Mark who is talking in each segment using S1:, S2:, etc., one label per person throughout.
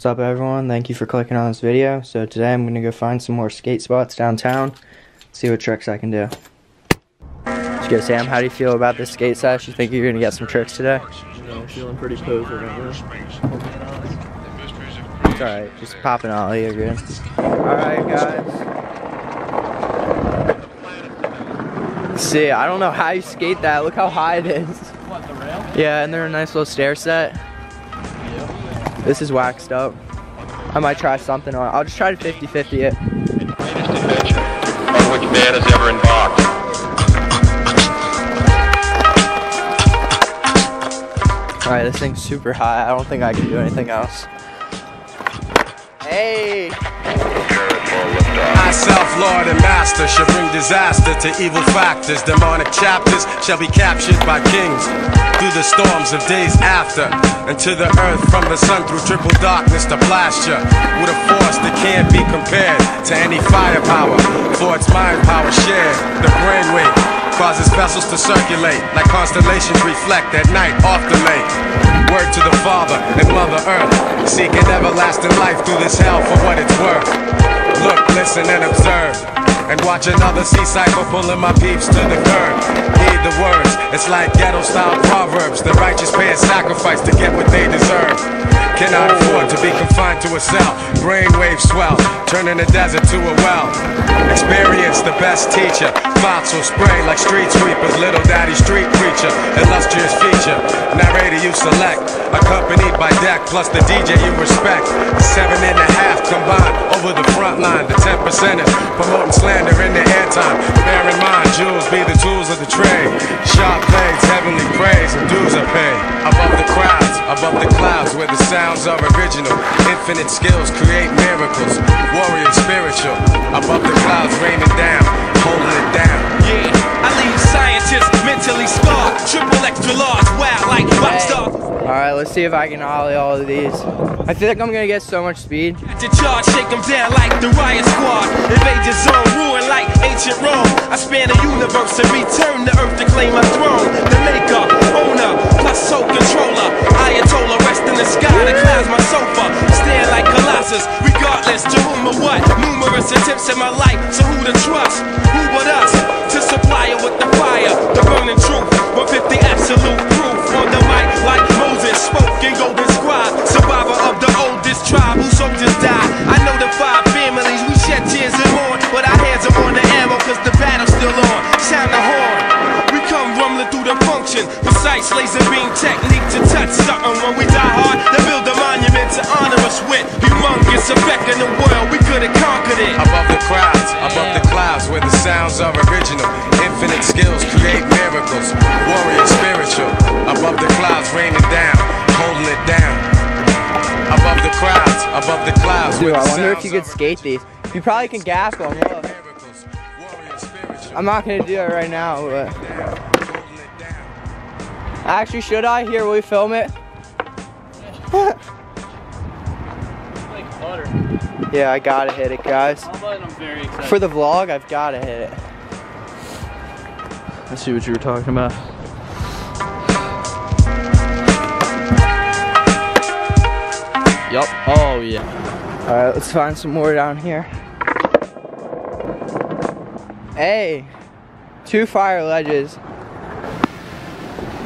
S1: What's up everyone? Thank you for clicking on this video. So today I'm going to go find some more skate spots downtown. See what tricks I can do. Let's go Sam, how do you feel about this skate sesh? You think you're going to get some tricks today?
S2: Yeah, I'm feeling pretty poser right now.
S1: It's alright, just popping out, you're good. Alright guys. See, I don't know how you skate that. Look how high it is.
S2: What, the rail?
S1: Yeah, and they're a nice little stair set. This is waxed up. I might try something on it. I'll just try to 50-50 it.
S3: greatest adventure on which man has ever embarked.
S1: Alright, this thing's super high. I don't think I can do anything else. Hey!
S4: I, self-lord and master, shall bring disaster to evil factors. Demonic chapters shall be captured by kings through the storms of days after, and to the earth from the sun through triple darkness to blast you with a force that can't be compared to any firepower. For its mind power shared, the brainwave causes vessels to circulate like constellations reflect at night off the lake. Word to the Father and Mother Earth, seeking everlasting life through this hell for what it's worth. Listen, and observe. And watch another sea cycle pulling my peeps to the curb. Heed the words, it's like ghetto style proverbs. The righteous pay a sacrifice to get what they deserve. Cannot afford to be confined to a cell. Brainwave swell, turning the desert to a well. Experience the best teacher. Thoughts will spray like street sweepers. Little daddy street preacher, illustrious feature. Narrator you select, accompanied by deck plus the DJ you respect. Seven and a half combined over the front line. The ten percenters promoting slander in the airtime. Bear in mind, jewels be the tools of the trade. Sharp blades, heavenly praise, and dues are paid. Above the crowds, above the clouds, where the sounds are original. Infinite skills create miracles. Warrior spiritual, above the clouds raining down,
S1: let's see if I can ollie all of these. I feel like I'm gonna get so much speed.
S5: To charge, shake them down like the riot squad. Invade your zone, ruin like ancient Rome. I span the universe and return to earth to claim my throne. The maker, owner, soul controller. Ayatollah, rest in the sky, clouds my sofa. Stand like Colossus, regardless to whom or what. Numerous attempts in my life, so who to trust? Who but us? To supply it with the fire, the burning truth. 150 absolute proof on the mic like Moses spoke in Golden Scribe. Survivor of the oldest tribe whose soldiers died. I know the five families, we shed tears and mourn. But our hands are on the ammo, cause the battle's still on. Sound the horn. We come rumbling through the function. Precise laser beam technique to touch something. When we die hard, they build a monument to honor us with. Humongous effect in the world, we could have conquered it.
S4: Above the crowds, above the clouds, where the sounds are original. Infinite skills create miracles. Warrior spiritual, above the clouds raining down, holding it down. Above the crowds, above the clouds.
S1: Dude, I wonder if you could skate these. You probably can gas them. Look.
S4: miracles. Warrior spiritual,
S1: I'm not gonna do it right now, but
S4: holding it down.
S1: actually, should I? Here, will we film it?
S2: Like butter.
S1: Yeah, I gotta hit it, guys.
S2: How about I'm very excited.
S1: For the vlog, I've gotta hit it.
S2: I see what you were talking about. Yup. Oh yeah.
S1: Alright, let's find some more down here. Hey, two fire ledges.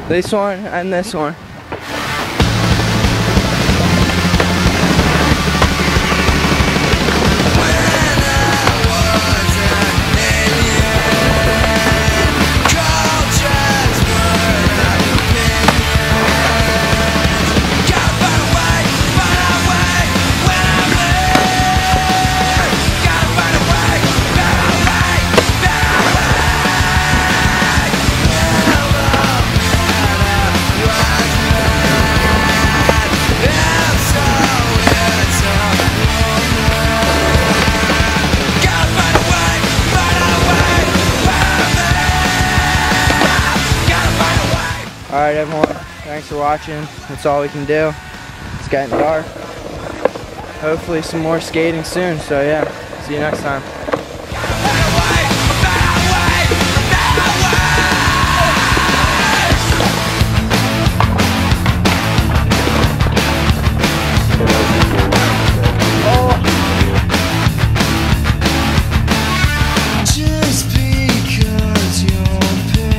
S1: This one and this one. Alright everyone, thanks for watching. That's all we can do. It's getting dark. Hopefully some more skating soon, so yeah, see you next time.